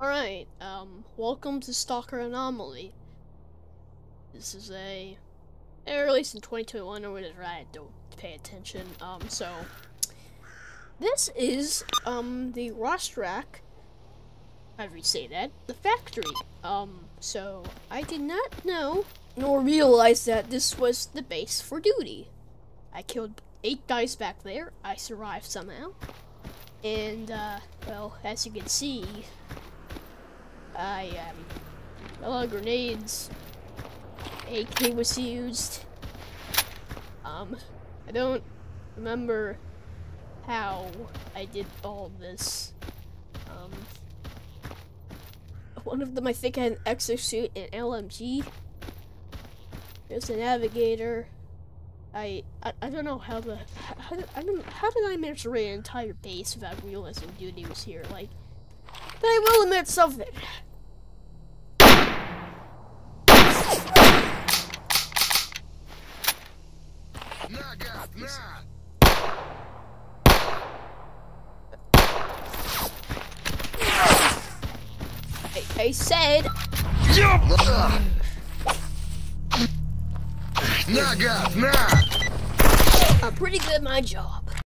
Alright, um, welcome to Stalker Anomaly. This is a, it released in 2021 or whatever, I don't pay attention, um, so, this is, um, the Rostrak, however you say that, the factory, um, so, I did not know, nor realize that this was the base for duty. I killed eight guys back there, I survived somehow, and, uh, well, as you can see, I, um, a lot of grenades. AK was used. Um, I don't remember how I did all this. Um, one of them I think had an exosuit and LMG. There's a navigator. I, I, I don't know how the how I don't how did I manage to raid an entire base without realizing duty was here like but I will admit something. I, I said. I'm pretty good at my job.